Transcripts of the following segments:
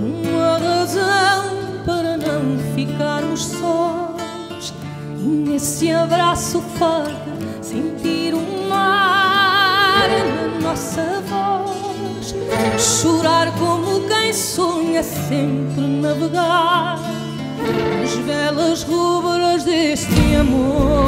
uma razão para não ficarmos sós. E nesse abraço forte, sentir o mar na nossa voz. Chorar como quem sonha sempre navegar nas velas rubras deste amor.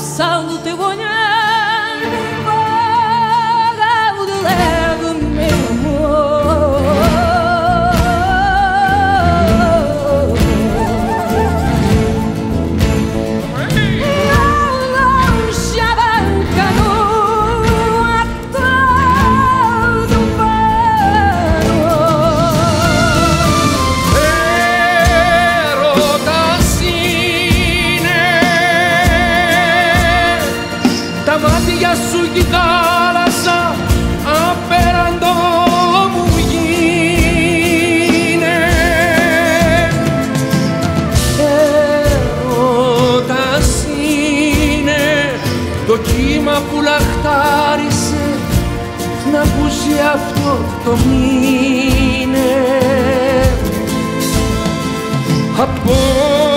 sal teu olhar. σου κι η θάλασσα απέραντο μου γίνε. Ε, Έρωτας είναι το κύμα που λαχτάρισε να ακούσει αυτό το μήνε. Απόψε